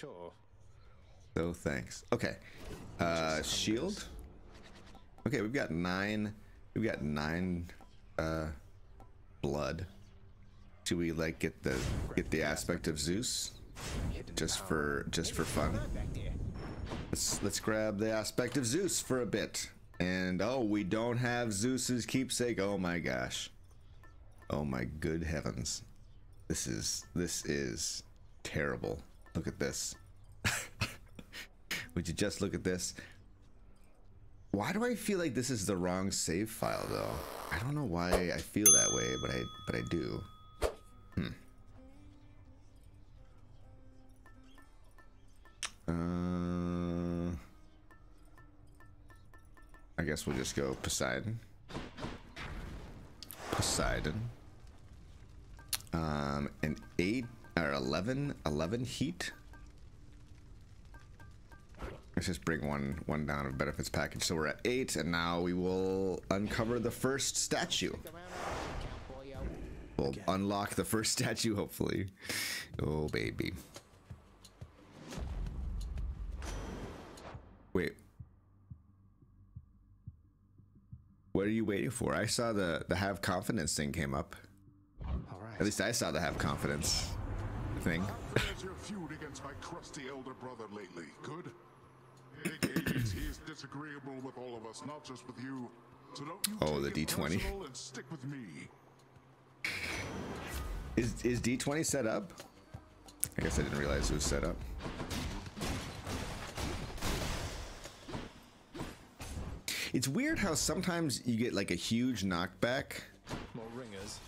sure. So thanks. Okay. Uh, shield. Okay, we've got nine. We've got nine. Uh, blood. Should we like get the get the aspect of Zeus? Just for just for fun. Let's let's grab the aspect of Zeus for a bit. And oh, we don't have Zeus's keepsake. Oh my gosh. Oh my good heavens. This is this is terrible. Look at this. Would you just look at this? Why do I feel like this is the wrong save file though? I don't know why I feel that way, but I but I do. Hmm. Uh, I guess we'll just go Poseidon. Poseidon. Um, an 8 or 11, 11 heat. Let's just bring one one down of benefits package. So we're at 8 and now we will uncover the first statue. We'll unlock the first statue hopefully. Oh baby. Wait. What are you waiting for? I saw the the have confidence thing came up. All right. At least I saw the have confidence thing. How's your feud against my crusty elder brother lately? Good? Hades, he is disagreeable with all of us, not just with you. So don't you Oh, the D20. and stick with me. Is is D20 set up? I guess I didn't realize it was set up. It's weird how sometimes you get like a huge knockback. More ringers.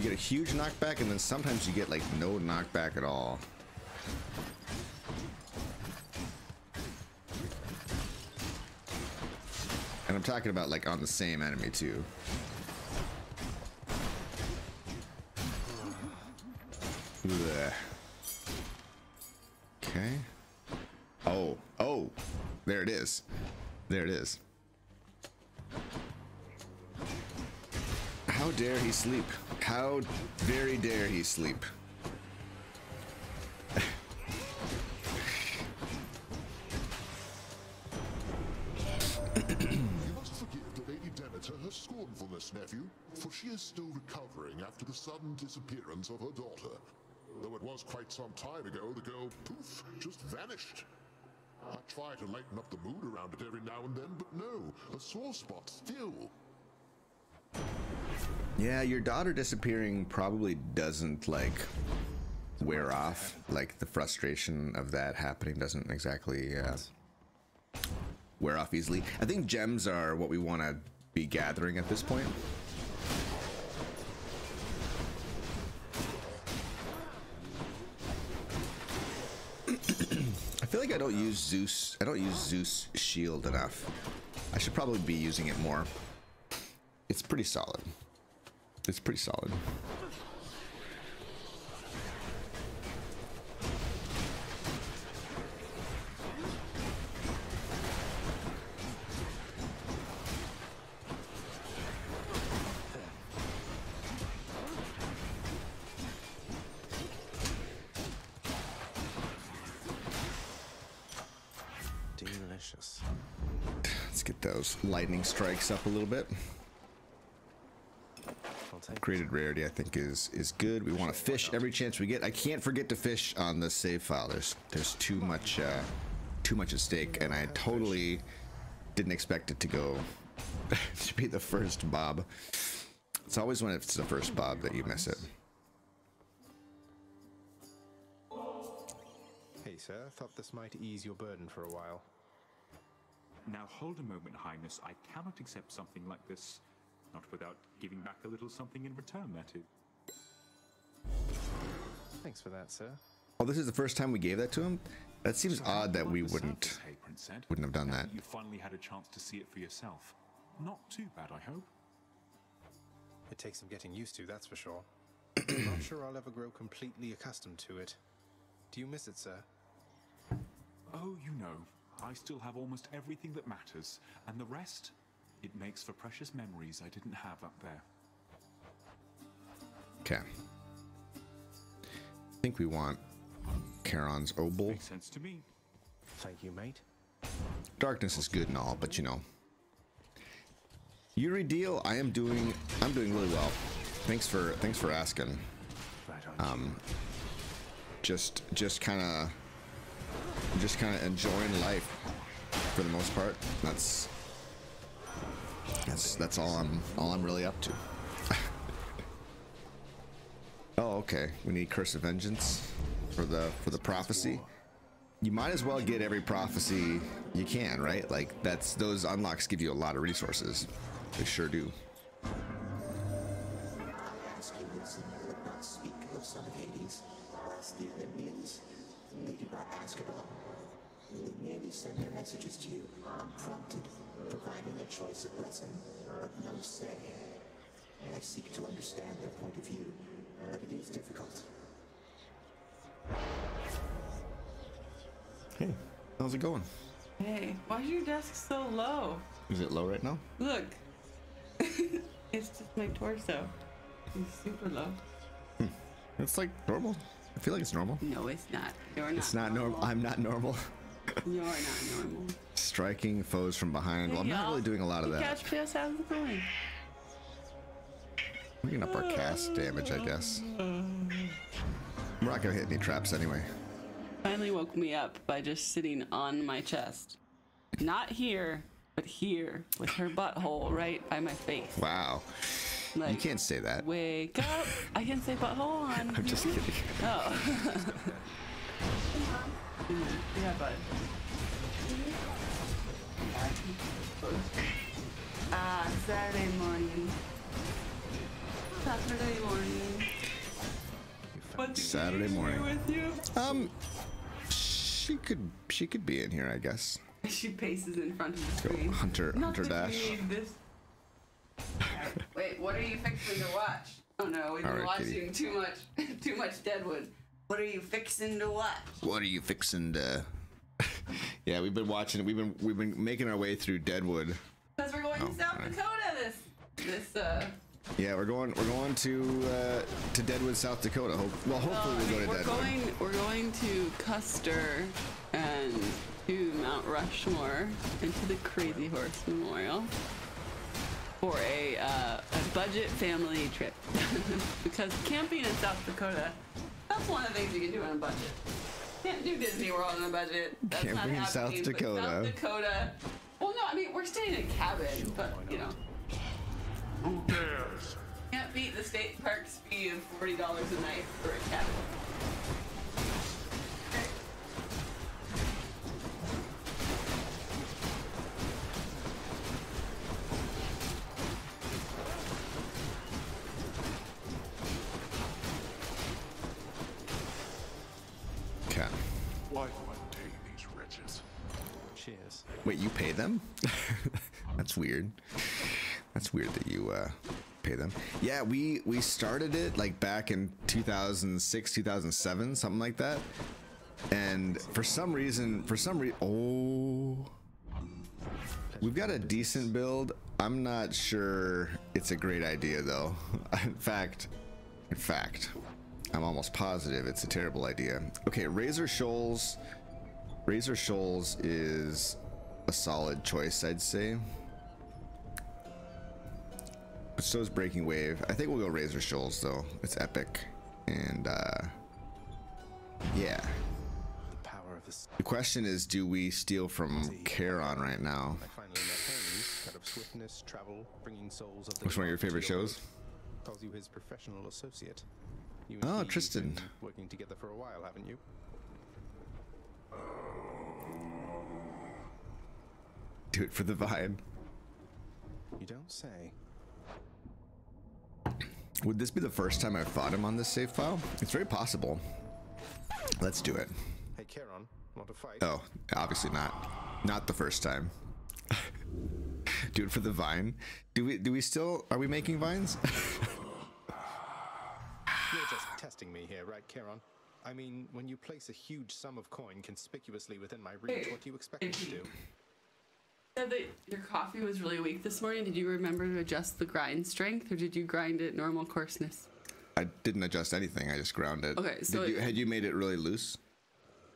You get a huge knockback and then sometimes you get like no knockback at all. And I'm talking about like on the same enemy too. Blech. Okay. Oh, oh, there it is. There it is. How dare he sleep? How very dare he sleep? You must forgive Lady Demeter her scornfulness, nephew, for she is still recovering after the sudden disappearance of her daughter. Though it was quite some time ago, the girl, poof, just vanished. I try to lighten up the mood around it every now and then, but no, a sore spot still. Yeah, your daughter disappearing probably doesn't like wear off. Like the frustration of that happening doesn't exactly uh, wear off easily. I think gems are what we want to be gathering at this point. I feel like I don't use Zeus. I don't use Zeus shield enough. I should probably be using it more. It's pretty solid. It's pretty solid. Delicious. Let's get those lightning strikes up a little bit. I'll Created rarity, I think, is is good. We want to fish every chance we get. I can't forget to fish on the save file. There's there's too much uh, too much at stake, and I totally didn't expect it to go to be the first bob. It's always when it's the first bob that you miss it. Hey, sir. Thought this might ease your burden for a while. Now hold a moment, Highness. I cannot accept something like this. Not without giving back a little something in return, that is. Thanks for that, sir. Oh, this is the first time we gave that to him. That seems So odd that we wouldn't surface, hey, wouldn't have done Now that. You finally had a chance to see it for yourself. Not too bad, I hope. It takes some getting used to, that's for sure. I'm not sure I'll ever grow completely accustomed to it. Do you miss it, sir? Oh, you know, I still have almost everything that matters, and the rest, it makes for precious memories I didn't have up there. Okay. I think we want Charon's Obol. Makes sense to me. Thank you, mate. Darkness is good and all, but you know. Yuri deal, I am doing I'm doing really well. Thanks for thanks for asking. Right on. Um just just kinda just kinda enjoying life for the most part. That's that's that's all I'm all I'm really up to. oh, okay. We need Curse of Vengeance for the for the prophecy. You might as well get every prophecy you can, right? Like that's those unlocks give you a lot of resources. They sure do. send their messages to you, providing a choice of blessing, but no say. I seek to understand their point of view, but it is difficult. Hey, how's it going? Hey, why is your desk so low? Is it low right now? Look. it's just my torso. It's super low. Hmm. It's like normal. I feel like it's normal. No, it's not. You're not. It's not normal. I'm not normal. You're not normal. Striking foes from behind. Well, I'm not really doing a lot of that. Catch PS, how's it going? Bringing up our cast damage, I guess. We're not gonna hit any traps anyway. Finally woke me up by just sitting on my chest. Not here, but here, with her butthole right by my face. Wow. Like, You can't say that. Wake up! I can say butthole on. I'm just kidding. Oh. yeah, bud. Ah, Saturday morning. Saturday morning. Saturday morning. with you? Um, she could she could be in here, I guess. She paces in front of the Go screen. Hunter Not Hunter Dash. Wait, what are you fixing to watch? Oh no, we've been Alright, watching kitty. too much, too much Deadwood. What are you fixing to watch? What are you fixing to? yeah, we've been watching. We've been we've been making our way through Deadwood. Because we're going Oh, to South alright. Dakota this, this uh. Yeah, we're going we're going to uh, to Deadwood, South Dakota. Hope, well, hopefully Well, go to we're Deadwood. going we're going to Custer and to Mount Rushmore and to the Crazy Horse Memorial for a, uh, a budget family trip because camping in South Dakota that's one of the things you can do on a budget. Can't do Disney World on a budget. That's not Camping in South Dakota. South Dakota. Well, no, I mean we're staying in a cabin, but you know. Who cares? Can't beat the state park's fee of forty dollars a night for a cabin. Wait, you pay them? That's weird. That's weird that you uh, pay them. Yeah, we we started it like back in 2006, 2007, something like that. And for some reason, for some reason, oh, we've got a decent build. I'm not sure it's a great idea though. in fact, in fact, I'm almost positive it's a terrible idea. Okay, Razor Shoals. Razor Shoals is a solid choice, I'd say. But so is Breaking Wave. I think we'll go Razor Shoals though. It's epic. And uh yeah. The power of the question is do we steal from Charon right now? I finally met Hermes, kind of swiftness, travel, bringing souls of the Which one of your favorite shows? Calls you his professional associate. You Oh, and he, you've Tristan. Working together for a while, haven't you? Do it for the vine. You don't say. Would this be the first time I've fought him on this save file? It's very possible. Let's do it. Hey, Charon, want to fight? Oh, obviously not. Not the first time. do it for the vine. Do we do we still are we making vines? You're just testing me here, right, Charon? I mean, when you place a huge sum of coin conspicuously within my reach, Hey, what do you expect me to do? Said that your coffee was really weak this morning. Did you remember to adjust the grind strength, or did you grind it normal coarseness? I didn't adjust anything. I just ground it. Okay, so Did you, had you made it really loose?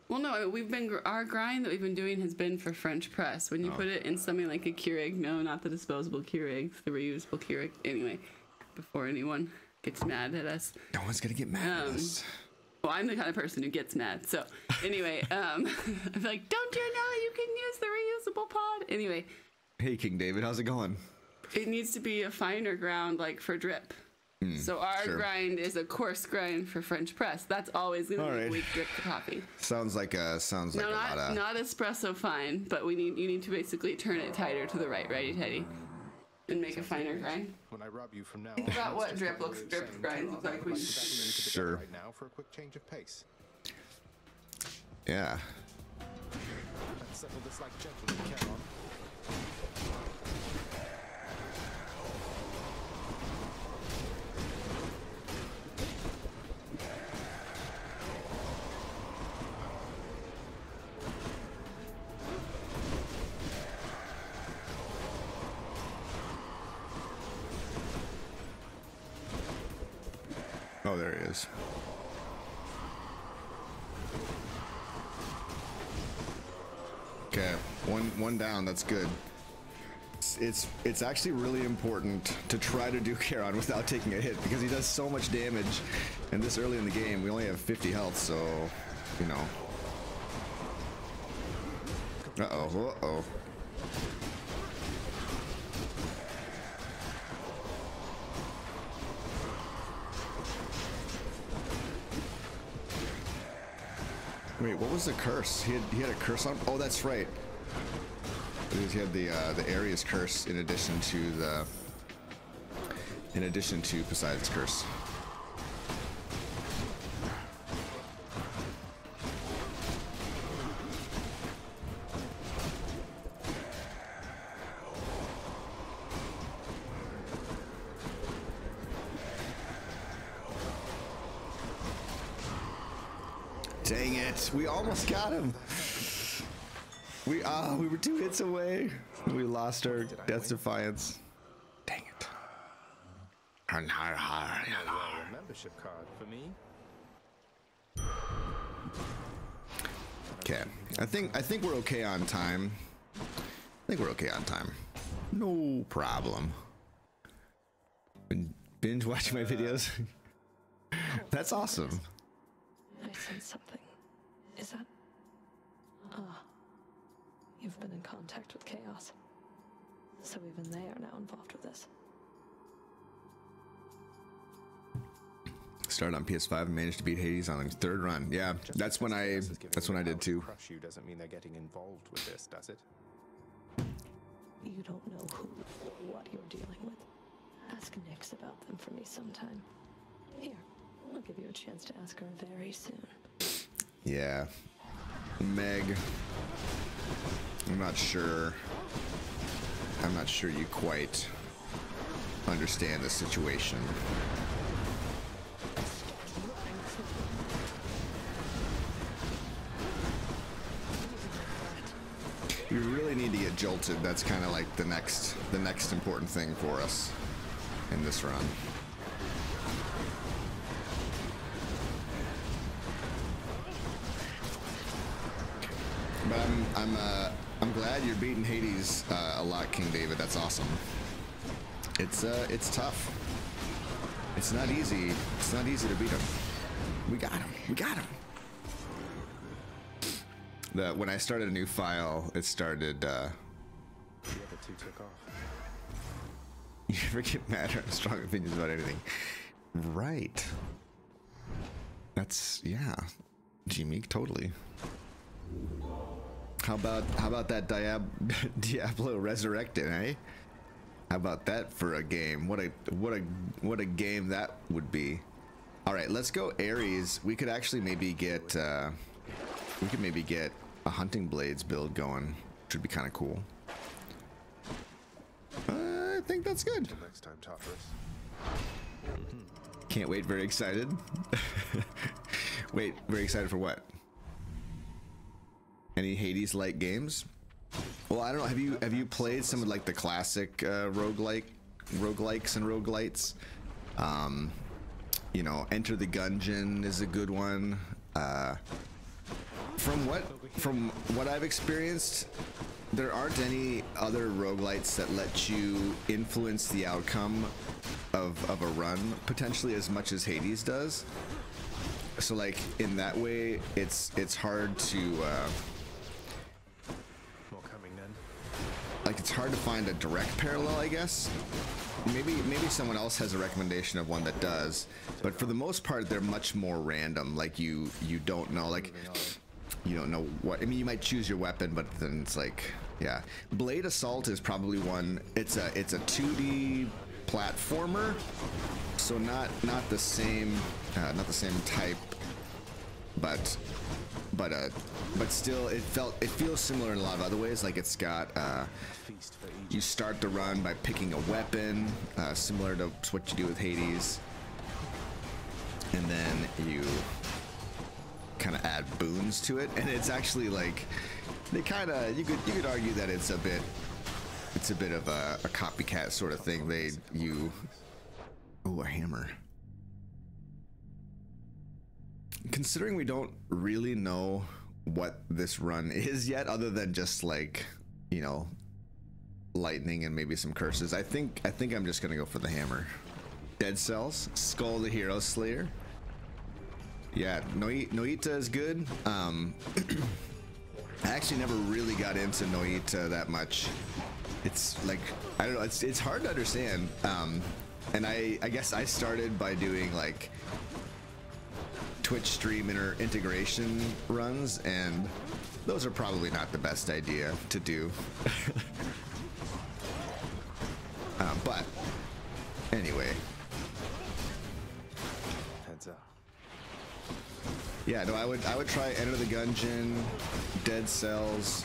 Well, no, we've been our grind that we've been doing has been for French press. When you Oh. put it in something like a Keurig, no, not the disposable Keurig, the reusable Keurig. Anyway, before anyone gets mad at us, No one's gonna get mad at Um, us. Well, I'm the kind of person who gets mad. So anyway, um, I'm like, don't you know you can use the reusable pod? Anyway, Hey, King David, how's it going? it needs to be a finer ground, like for drip. so our sure. grind is a coarse grind for French press. That's always going to be weak drip coffee. Sounds like a sounds like no, a not lot of. not espresso fine, but we need you need to basically turn it tighter to the right, righty tighty, and make a finer grind. When I rub you from now Think on, about it's what drip looks- drip saying, grinds "Come look like I'd when you- bet you need to be Sure. right now for a quick change of pace. Yeah. One down. That's good. It's, it's it's actually really important to try to do Charon without taking a hit because he does so much damage, and this early in the game we only have 50 health, so you know. Uh oh. Uh oh. Wait, what was the curse? He had he had a curse on. Oh, that's right. Because He had the uh, the Ares curse in addition to the in addition to Poseidon's curse. Dang it! We almost got him. We ah, we were two hits away. We lost our Death's Defiance. Dang it. Membership card for me. Okay, I think I think we're okay on time. I think we're okay on time. No problem. Been binge watching my videos. That's awesome. I sense something. Is that. Ah. You've been in contact with chaos. So even they are now involved with this. Started on PS5 and managed to beat Hades on the third run. Yeah, Just that's when I because CS is giving that's when I did too. Crush you doesn't mean they're getting involved with this, does it? You don't know who or what you're dealing with. Ask Nyx about them for me sometime. Here, I'll give you a chance to ask her very soon. Yeah. Meg. I'm not sure. I'm not sure you quite understand the situation. You really need to get jolted. That's kind of like the next the next important thing for us in this run. You're beating Hades uh, a lot, King David. That's awesome. It's uh it's tough. It's not easy. It's not easy to beat him. We got him. We got him. The when I started a new file, it started. Uh, The other two took off. you never get mad or have strong opinions about anything. Right. That's yeah. G-Meek, totally. How about how about that Diab- Diablo Resurrected, eh? How about that for a game? What a what a what a game that would be. All right, let's go Ares. We could actually maybe get uh, we could maybe get a hunting blades build going, which would be kind of cool. I think that's good. Next time. Can't wait. Very excited. wait, very excited for what? Any Hades like games? Well, I don't know. Have you have you played some of like the classic uh, roguelike roguelikes and roguelites? Um, you know, Enter the Gungeon is a good one. Uh, from what from what I've experienced, there aren't any other roguelites that let you influence the outcome of, of a run potentially as much as Hades does. So like in that way, it's it's hard to uh, More coming then. Like it's hard to find a direct parallel, I guess. Maybe maybe someone else has a recommendation of one that does, but for the most part, they're much more random. Like you you don't know like you don't know what. I mean, you might choose your weapon, but then it's like yeah. Blade Assault is probably one. It's a it's a 2D platformer, so not not the same uh, not the same type, but but uh but still it felt it feels similar in a lot of other ways. Like it's got uh you start the run by picking a weapon, uh, similar to what you do with Hades, and then you kind of add boons to it, and it's actually like they kind of you could you could argue that it's a bit it's a bit of a, a copycat sort of thing. They you oh a hammer. Considering we don't really know what this run is yet, other than just like you know lightning and maybe some curses. I think I think I'm just gonna go for the hammer. Dead cells, Skul the hero slayer. Yeah, Noi- Noita is good. Um, I actually never really got into Noita that much. It's like I don't know. It's it's hard to understand. Um, and I I guess I started by doing like Twitch stream inter- integration runs, and those are probably not the best idea to do. uh, but anyway, heads up. yeah, no, I would I would try Enter the Gungeon, Dead Cells.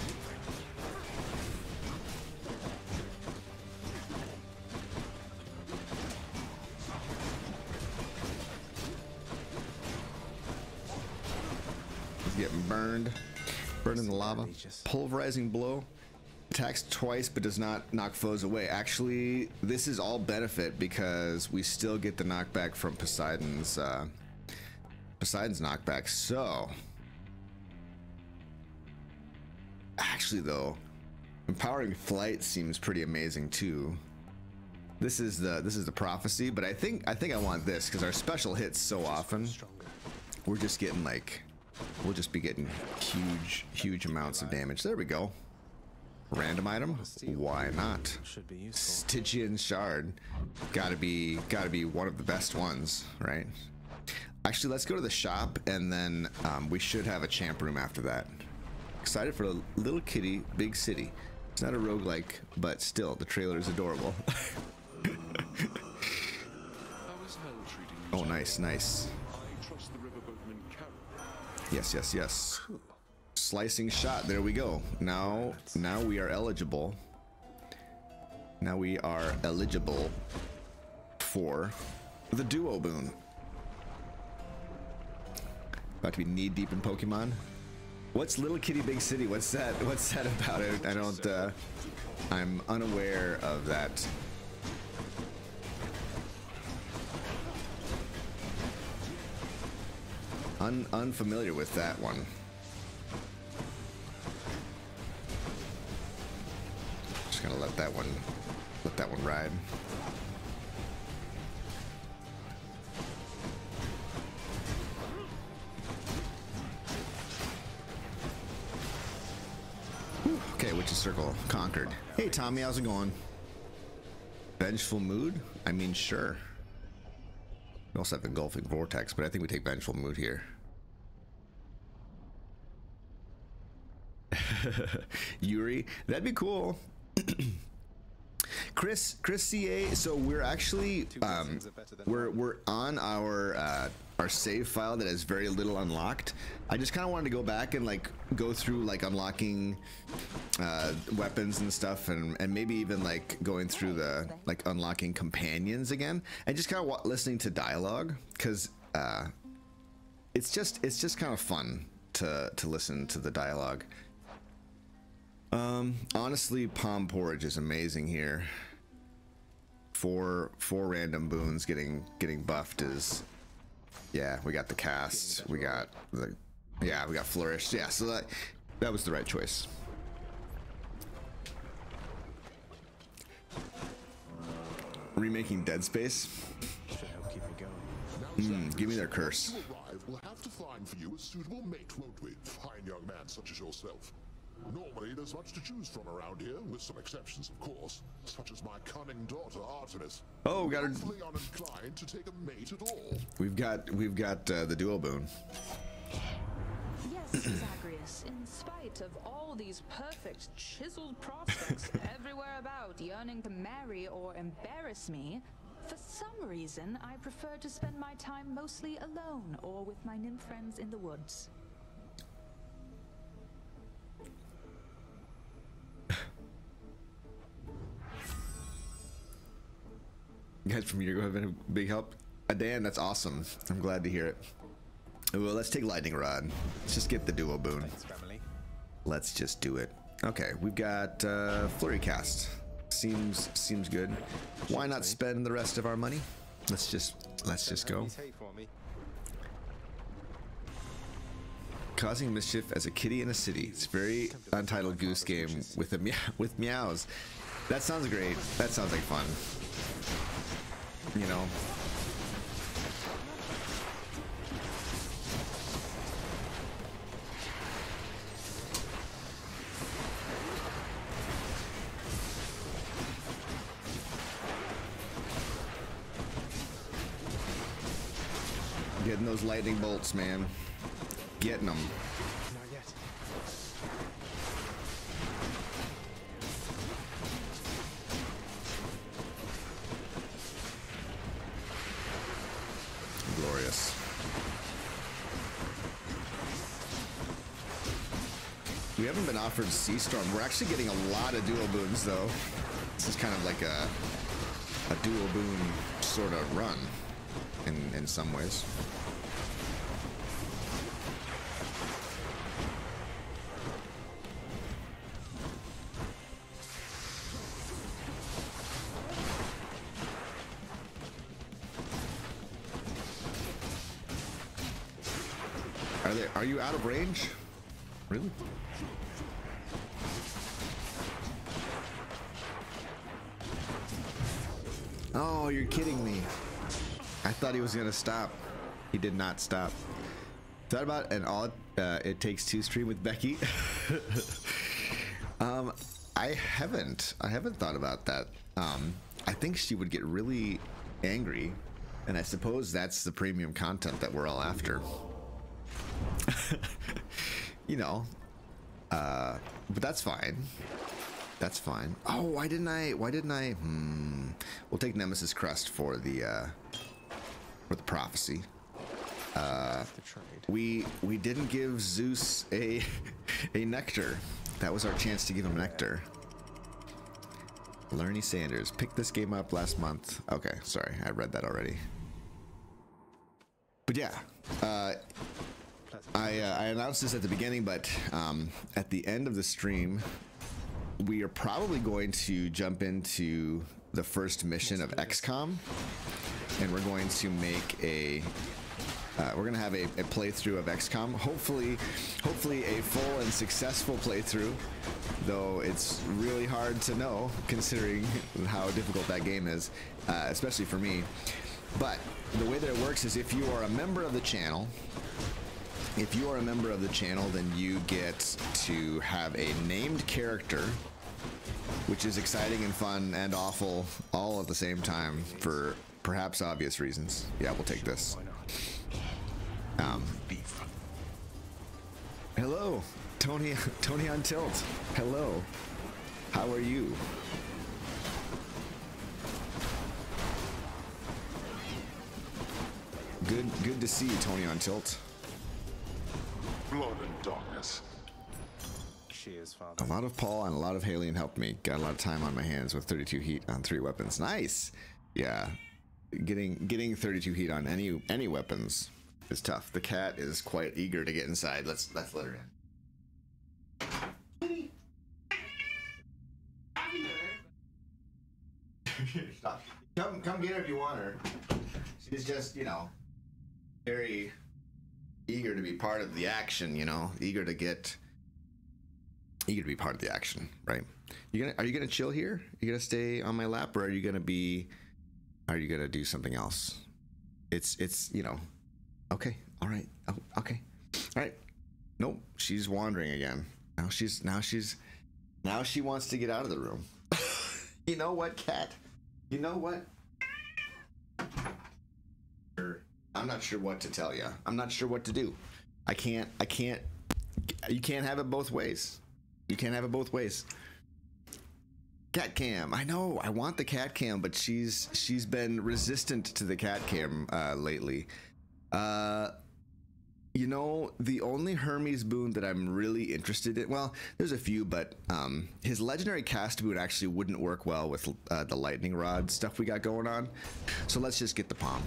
Getting burned. Burned in the lava. Pulverizing blow. Attacks twice but does not knock foes away. Actually, this is all benefit because we still get the knockback from Poseidon's uh, Poseidon's knockback. So, actually, though, empowering flight seems pretty amazing too. This is the this is the prophecy, but I think I think I want this because our special hits so often. We're just getting like, we'll just be getting huge huge amounts of damage. There we go. Random item. Why not? Stygian shard. Gotta be gotta be one of the best ones, right? Actually, let's go to the shop and then um, we should have a champ room after that. Excited for a Little Kitty, Big City. It's not a roguelike, but still, the trailer is adorable. How is Hell treating you? oh, nice, nice. Yes, yes, yes. Slicing shot. There we go. Now, now we are eligible. Now we are eligible for the duo boon. About to be knee deep in Pokemon. What's Little Kitty Big City? What's that? What's that about? I, I don't. Uh, I'm unaware of that. Un, unfamiliar with that one. Just gonna let that one, let that one ride. Whew, Okay, Witch's Circle conquered. Hey Tommy, how's it going? Vengeful mood? I mean, sure. We also have engulfing vortex, but I think we take vengeful mood here. Yuri, that'd be cool. Chris, Chris CA. So we're actually um, we're we're on our uh, our save file that has very little unlocked. I just kind of wanted to go back and like go through like unlocking uh, weapons and stuff, and and maybe even like going through the like unlocking companions again, and just kind of listening to dialogue because uh, it's just it's just kind of fun to to listen to the dialogue. Um, honestly, Pom Porridge is amazing here. Four four random boons getting getting buffed is, yeah. We got the cast, we got the Yeah, we got flourished Yeah, so that that was the right choice. Remaking Dead Space. Hmm, give me their curse. We'll have to find for you a suitable mate, won't we? Fine young man such as yourself. Normally, there's much to choose from around here, with some exceptions, of course, such as my cunning daughter Artemis. Oh, we got her. Awfully uninclined to take a mate at all. We've got we've got uh, the dual boon. Yes, Zagreus, in spite of all these perfect, chiseled prospects everywhere about yearning to marry or embarrass me, for some reason I prefer to spend my time mostly alone or with my nymph friends in the woods. Guys from Uruguay have been a big help. Uh, Dan, that's awesome. I'm glad to hear it. Well, let's take lightning rod. Let's just get the duo boon. Thanks. Let's just do it. Okay, we've got uh, flurry cast. Seems seems good. Why not spend the rest of our money? Let's just let's just go. He's hate for me. Causing mischief as a kitty in a city. It's a very untitled goose game with a meow with meows. That sounds great. That sounds like fun. You know. Getting those lightning bolts, man. Getting them. Offered Sea Storm. We're actually getting a lot of dual boons though. This is kind of like a a dual boon sort of run in in some ways. Are you out of range? Thought he was gonna stop. He did not stop. Thought about an all uh, it takes two stream with Becky. um, I haven't. I haven't thought about that. Um, I think she would get really angry, and I suppose that's the premium content that we're all after. you know, uh, but that's fine. That's fine. Oh, why didn't I? Why didn't I? Hmm. We'll take Nemesis Crust for the uh, for the prophecy. Trade. We we didn't give Zeus a a nectar. That was our chance to give him nectar. Lerny Sanders picked this game up last month. Okay, sorry, I read that already. But yeah, uh, I uh, I announced this at the beginning, but um, at the end of the stream, we are probably going to jump into the first mission of XCOM, and we're going to make a uh, we're gonna have a, a playthrough of XCOM. Hopefully, hopefully a full and successful playthrough. Though it's really hard to know considering how difficult that game is, uh, especially for me. But the way that it works is if you are a member of the channel, if you are a member of the channel, then you get to have a named character, which is exciting and fun and awful all at the same time for perhaps obvious reasons. Yeah, we'll take this. Um, hello, Tony. Tony on tilt. Hello. How are you? Good. Good to see you, Tony on tilt. Blood and darkness. Cheers, A father. lot of Paul and a lot of Halion helped me. Got a lot of time on my hands with 32 heat on three weapons. Nice. Yeah. Getting getting 32 heat on any any weapons is tough. The cat is quite eager to get inside. Let's let's let her in. Stop. Come come get her if you want her. She's just, you know, very eager to be part of the action. You know, eager to get eager to be part of the action. Right? You gonna are you gonna chill here? You gonna stay on my lap, or are you gonna be? Are you gonna do something else? It's it's you know. Okay. All right. Oh, okay. All right. Nope. She's wandering again. Now she's now she's now she wants to get out of the room. you know what, cat? You know what? I'm not sure what to tell you. I'm not sure what to do. I can't. I can't. You can't have it both ways. You can't have it both ways. Cat cam. I know. I want the cat cam, but she's she's been resistant to the cat cam uh, lately. Uh, you know, the only Hermes boon that I'm really interested in, well, there's a few, but um, his legendary cast boon actually wouldn't work well with uh, the lightning rod stuff we got going on. So let's just get the pom.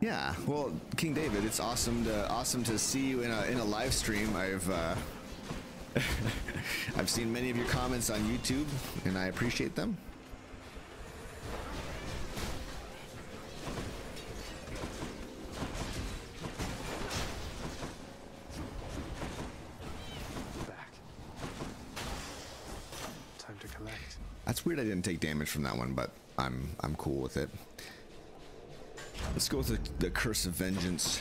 Yeah, well, King David, it's awesome to awesome to see you in a in a live stream. I've uh, I've seen many of your comments on YouTube, and I appreciate them. Back. Time to collect. That's weird. I didn't take damage from that one, but I'm I'm cool with it. Let's go with the, the curse of vengeance.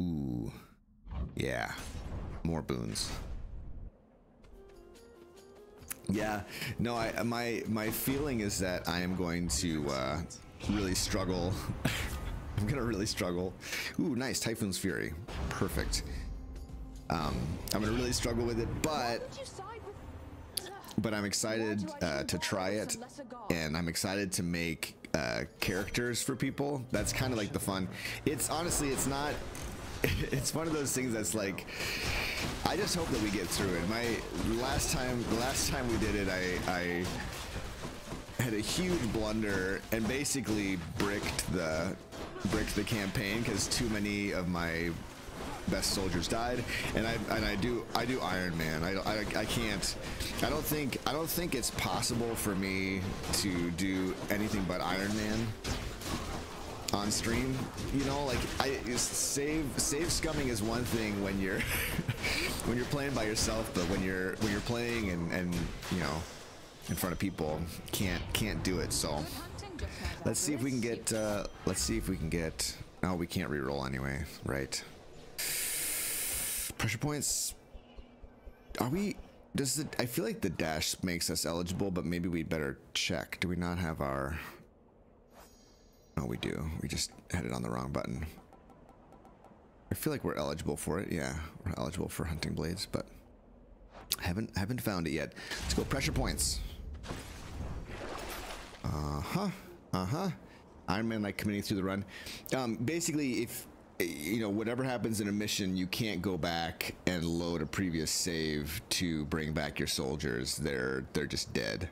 Ooh, yeah, more boons. Yeah, no, I my my feeling is that I am going to uh, really struggle. I'm gonna really struggle. Ooh, nice Typhoon's Fury, perfect. Um, I'm gonna really struggle with it, but but I'm excited uh, to try it, and I'm excited to make uh, characters for people. That's kind of like the fun. It's honestly, it's not. It's one of those things that's like. I just hope that we get through it. My last time, the last time we did it, I, I had a huge blunder and basically bricked the bricked the campaign because too many of my best soldiers died and I and I do I do Iron Man. I, I, I can't I don't think I don't think it's possible for me to do anything but Iron Man on stream. You know like I save save scumming is one thing when you're when you're playing by yourself but when you're when you're playing and and you know in front of people can't can't do it. So let's see if we can get uh let's see if we can get oh we can't re-roll anyway right pressure points. Are we does the i feel like the dash makes us eligible but maybe we'd better check. Do we not have our oh we do. We just had it on the wrong button. I feel like we're eligible for it. Yeah we're eligible for hunting blades but haven't haven't found it yet. Let's go pressure points. Uh-huh uh-huh. Iron man like committing through the run. Um basically if you know whatever happens in a mission you can't go back and load a previous save to bring back your soldiers. They're they're just dead.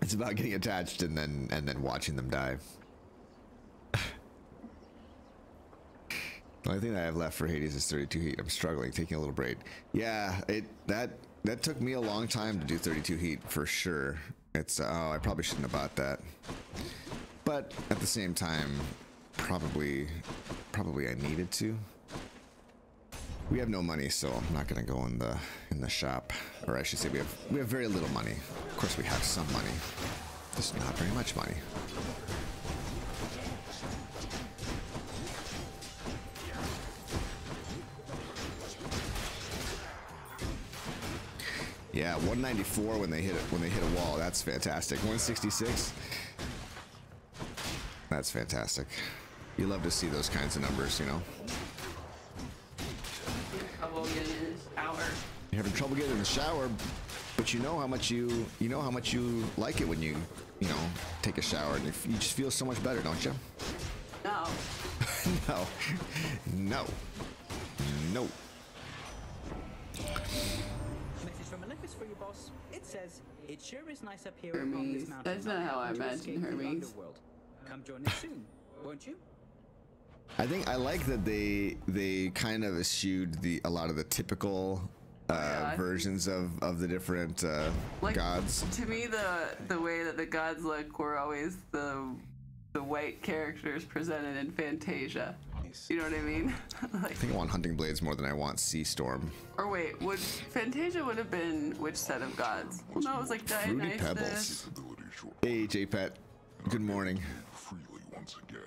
It's about getting attached and then and then watching them die. The only thing that i have left for hades is 32 heat. I'm struggling taking a little break. Yeah it that that took me a long time to do 32 heat for sure. It's oh i probably shouldn't have bought that but at the same time probably probably i needed to. We have no money so i'm not going to go in the in the shop. Or i should say we have we have very little money. Of course we have some money. Just not very much money. Yeah 194 when they hit it when they hit a wall. That's fantastic. 166 that's fantastic. You love to see those kinds of numbers, you know. Trouble getting in this hour. You're having trouble getting in the shower, but you know how much you you know how much you like it when you you know take a shower and you, you just feel so much better, don't you? No. no, no, no. Message from Olympus for you, boss. It says, It sure is nice up here Hermes. mountain. That's not how I to imagine escape the Hermes. Come join us soon, won't you? I think I like that they they kind of eschewed the a lot of the typical uh, yeah. versions of of the different uh, Like gods. to me, the the way that the gods look were always the the white characters presented in Fantasia. You know what I mean? like, I think I want hunting blades more than I want sea storm. or wait, would Fantasia would have been which set of gods? Well, no, it was like Fruity pebbles. Hey, J-Pet. Good morning. Freely once again.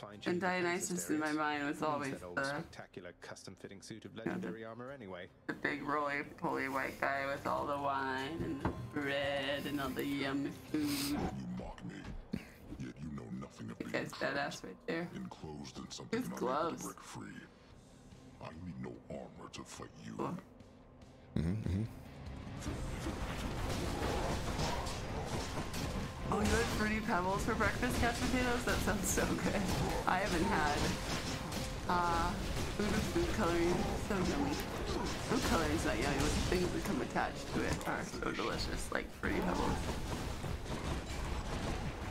Fine And Dionysus in my mind was always that old the, spectacular custom-fitting suit of legendary armor anyway. the big roly-poly white guy with all the wine and the bread and all the yummy food. You mock me, yet you know nothing of That being guy's badass right there. enclosed in something His unable gloves. to break free. I need no armor to fight you. Cool. Mm-hmm, mm-hmm. Oh, you had fruity pebbles for breakfast, couch potatoes? That sounds so good. I haven't had uh, food with food coloring. So yummy. Food coloring's not yummy, but the things that come attached to it are so delicious, like fruity pebbles.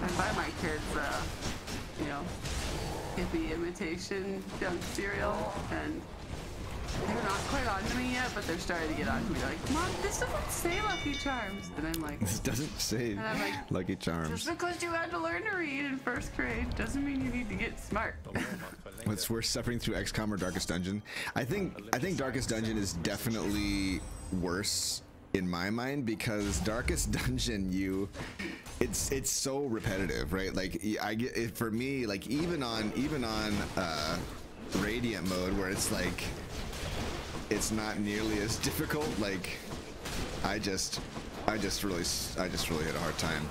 I buy my kids, uh, you know, hippie imitation junk cereal, and they're not quite on to me yet, but they're starting to get on to me. They're like, Mom, this doesn't say Lucky Charms. And I'm like, This doesn't say And I'm like, Lucky just Charms. because you had to learn to read in first grade doesn't mean you need to get smart. What's worse, suffering through XCOM or Darkest Dungeon? I think I think Darkest Dungeon is definitely worse in my mind because Darkest Dungeon, you, it's it's so repetitive, right? Like y- I get it for me, like even on even on uh, Radiant mode where it's like it's not nearly as difficult. Like I just I just really I just really had a hard time.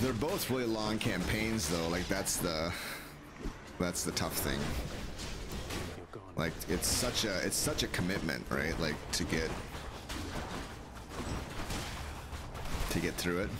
They're both really long campaigns though. Like that's the that's the tough thing. Like it's such a it's such a commitment, right? Like to get to get through it.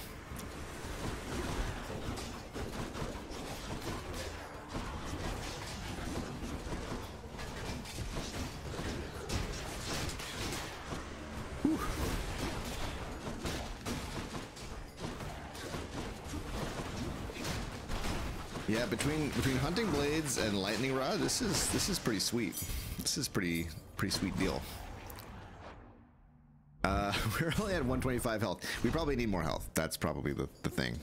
Yeah, between between hunting blades and lightning rod, this is this is pretty sweet. This is pretty pretty sweet deal. Uh, we're only at 125 health. We probably need more health. That's probably the, the thing.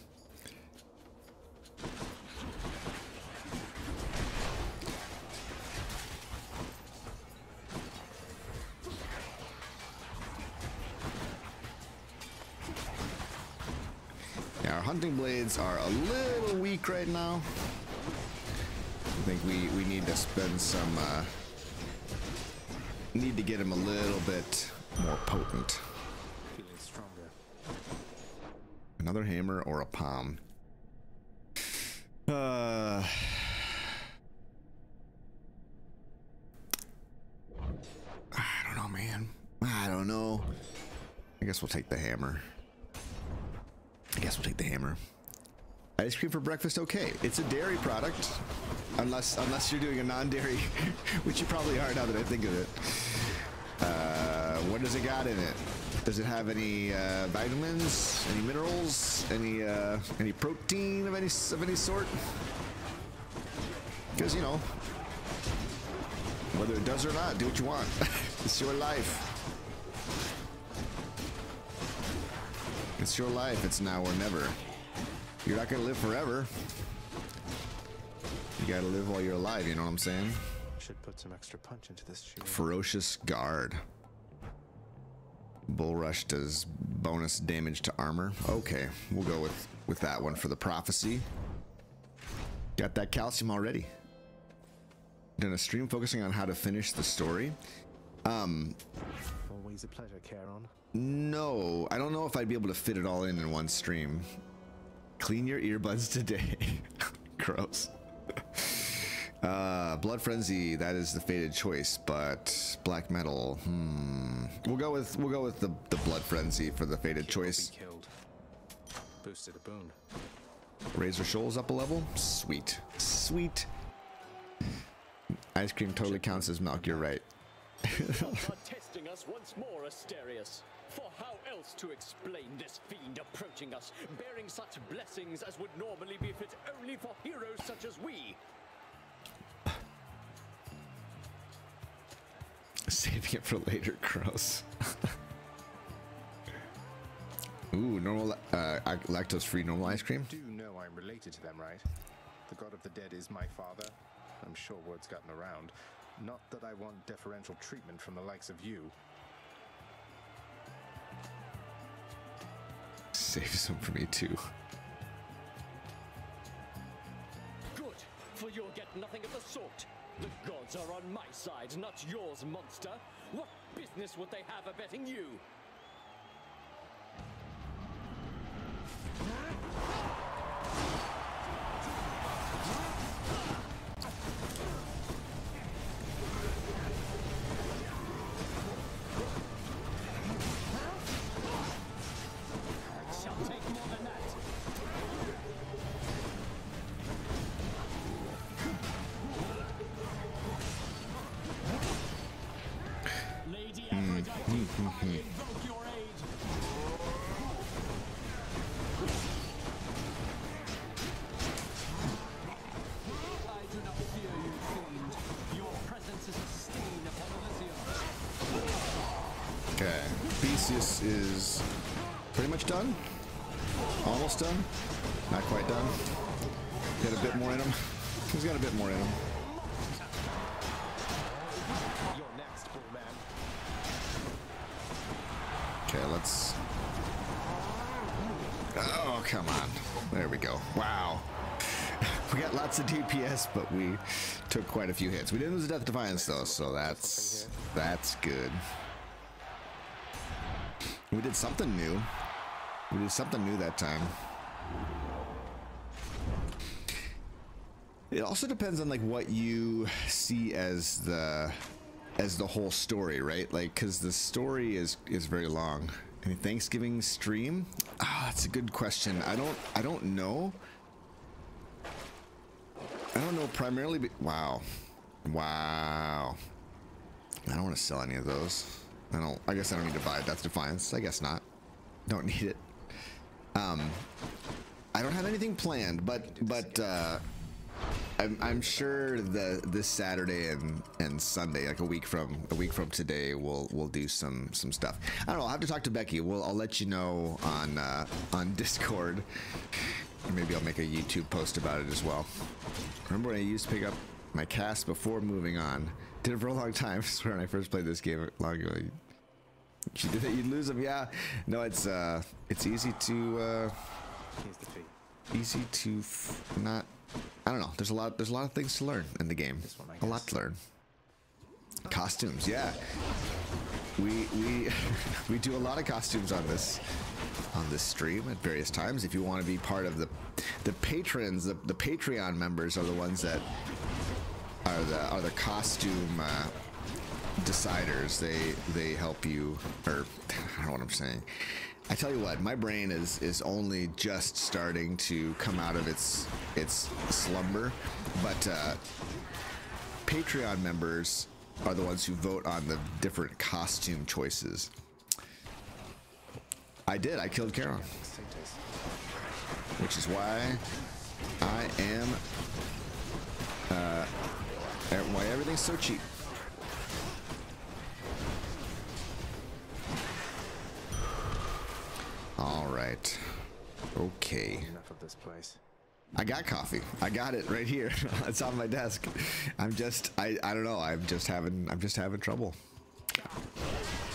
Yeah, our hunting blades are a little weak right now. I think we, we need to spend some, uh, need to get him a little bit more potent. Feeling stronger. Another hammer or a pom. Uh, I don't know, man. I don't know. I guess we'll take the hammer. I guess we'll take the hammer. Ice cream for breakfast, okay. It's a dairy product, unless unless you're doing a non-dairy, which you probably are now that I think of it. Uh, what does it got in it? Does it have any uh, vitamins, any minerals, any uh, any protein of any of any sort? Because you know, whether it does or not, do what you want. it's your life. It's your life. It's now or never. You're not gonna live forever. You gotta live while you're alive. You know what I'm saying? Should put some extra punch into this shield. Ferocious Guard. Bull Rush does bonus damage to armor. Okay, we'll go with with that one for the prophecy. Got that calcium already. Done a stream focusing on how to finish the story. Um, Always a pleasure, Charon. no, I don't know if I'd be able to fit it all in in one stream. Clean your earbuds today. Gross. Uh, Blood Frenzy, that is the fated choice, but Black Metal, hmm. We'll go with we'll go with the, the Blood Frenzy for the fated choice. Boosted a boon. Razor Shoals up a level? Sweet. Sweet. Ice cream totally counts as milk, you're right. testing us once more, Asterius. For how else to explain this fiend approaching us, bearing such blessings as would normally be fit only for heroes such as we? Saving it for later, gross. Ooh, normal, uh, lactose free normal ice cream. You do know I'm related to them, right? The god of the dead is my father. I'm sure word's gotten around. Not that I want deferential treatment from the likes of you. Save some for me too. Good, for you'll get nothing of the sort. The gods are on my side, not yours, monster. What business would they have abetting you? Theseus is pretty much done. Almost done. Not quite done. Got a bit more in him. He's got a bit more in him. Okay, let's. Oh, come on. There we go. Wow. We got lots of DPS, but we took quite a few hits. We didn't lose Death Defiance though, so that's that's good. We did something new. We did something new that time. It also depends on like what you see as the as the whole story, right? Like cuz the story is is very long. Any Thanksgiving stream? Ah, that's a good question. I don't I don't know. I don't know primarily be- wow. Wow. I don't want to sell any of those. I don't I guess I don't need to buy Death Defiance. I guess not. Don't need it. Um I don't have anything planned, but but uh I'm, I'm sure the this Saturday and, and Sunday, like a week from a week from today, we'll we'll do some some stuff. I don't know. I'll have to talk to Becky. We'll I'll let you know on uh, on Discord. Maybe I'll make a YouTube post about it as well. Remember when I used to pick up my cast before moving on? Did it for a long time. I swear when I first played this game long ago. Did it, you'd lose them. Yeah. No, it's uh it's easy to uh Here's the fee. easy to f- not I don't know. There's a lot there's a lot of things to learn in the game. One, A lot to learn. Costumes, yeah. We we we do a lot of costumes on this on this stream at various times. If you want to be part of the the patrons, the, the Patreon members are the ones that are the are the costume uh, deciders. They they help you or I don't know what I'm saying. I tell you what, my brain is is only just starting to come out of its its slumber, but uh, Patreon members are the ones who vote on the different costume choices. I did. I killed Charon, which is why I am uh, why everything's so cheap. All right. Okay. Enough of this place. I got coffee. I got it right here. it's on my desk. I'm just I I don't know. I'm just having I'm just having trouble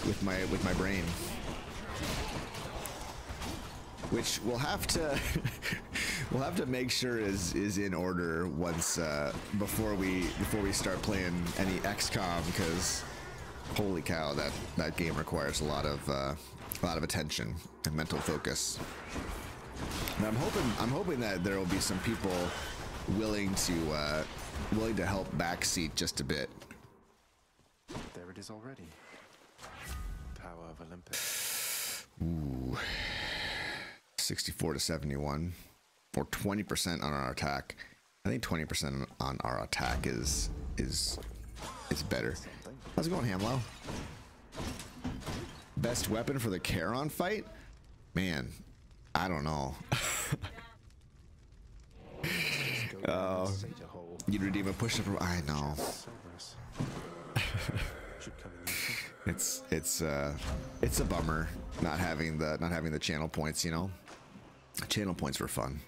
with my with my brain. Which we'll have to we'll have to make sure is is in order once uh, before we before we start playing any XCOM because holy cow that that game requires a lot of uh, a lot of attention and mental focus. And I'm hoping I'm hoping that there will be some people willing to uh, willing to help backseat just a bit. There it is already. Power of Olympus. Ooh. 64 to 71 or 20% on our attack. I think 20% on our attack is is is better. How's it going, Hamlow? Best weapon for the Charon fight? Man, I don't know. Oh, you'd redeem a push up. I know. It's it's uh it's a bummer not having the not having the channel points, you know. Channel points were fun.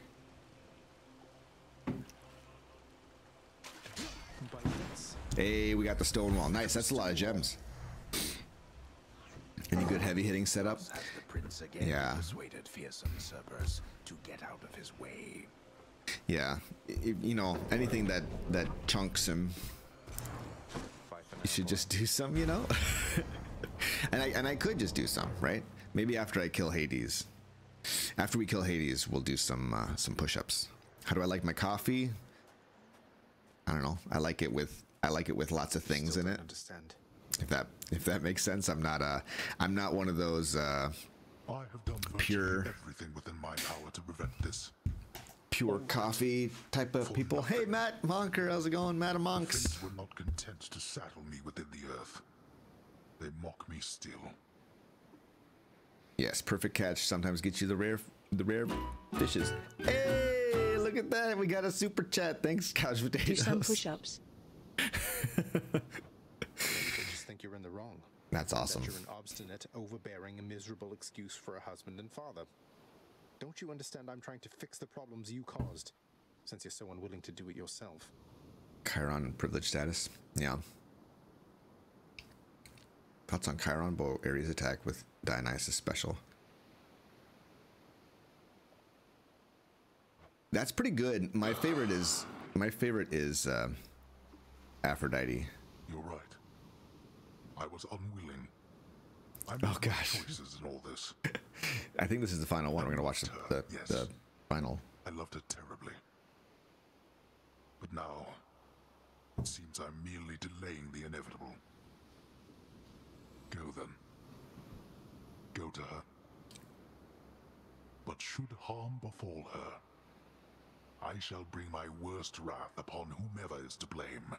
Hey, we got the stone wall. Nice, that's a lot of gems. Any good heavy hitting setup? Has the prince again Yeah. persuaded fearsome Cerberus to get out of his way? Yeah, you know anything that that chunks him, five for now. you should just do some, you know. and I and I could just do some, right? Maybe after I kill Hades. After we kill Hades, we'll do some uh, some push-ups. How do I like my coffee? I don't know. I like it with I like it with lots of things Still in don't it. Understand. If that if that makes sense, I'm not uh I'm not one of those uh I have done Pure. everything within my power to prevent this. pure coffee type of people. Hey Matt Monker, how's it going, Matt Monks? Fates were not content to saddle me within the earth. They mock me still. Yes, perfect catch. Sometimes get you the rare the rare dishes. Hey, look at that. We got a super chat. Thanks, Couch Do Potatoes. some push-ups. Just think you're in the wrong. That's awesome. That you're an obstinate, overbearing, and miserable excuse for a husband and father. Don't you understand I'm trying to fix the problems you caused, since you're so unwilling to do it yourself? Chiron privilege status. Yeah. Thoughts on Chiron bow Ares attack with Dionysus special. That's pretty good. My favorite is my favorite is uh, Aphrodite. You're right. I was unwilling. I made Oh, gosh. choices in all this. I think this is the final one. We're gonna watch the the, Yes. the final. I loved her terribly. But now, it seems I'm merely delaying the inevitable. Go then. Go to her. But should harm befall her, I shall bring my worst wrath upon whomever is to blame,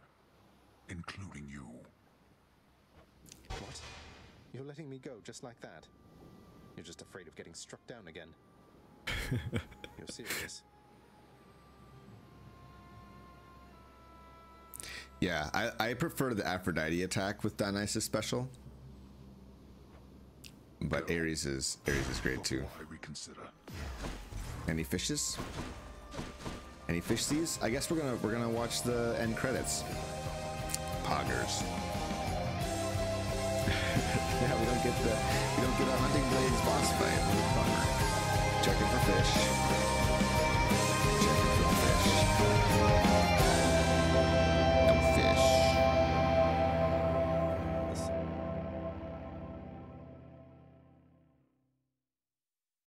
including you. What? You're letting me go just like that? You're just afraid of getting struck down again. you're serious. Yeah, I, I prefer the Aphrodite attack with Dionysus special. But Ares is Ares is great too. Before I reconsider. Any fishes? Any fish seas? I guess we're gonna we're gonna watch the end credits. Poggers. yeah, we don't get the we don't get a hunting blades boss fight. Bummer. Checking for fish. Checking for fish.